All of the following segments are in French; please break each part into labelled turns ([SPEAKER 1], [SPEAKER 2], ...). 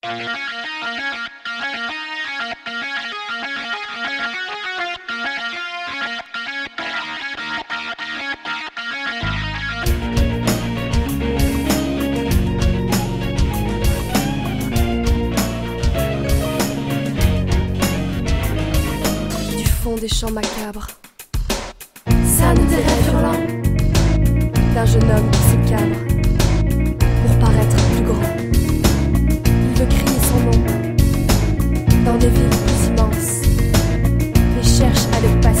[SPEAKER 1] Du fond des champs macabres, ça ne des rêves hurlants d'un jeune homme.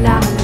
[SPEAKER 1] vida.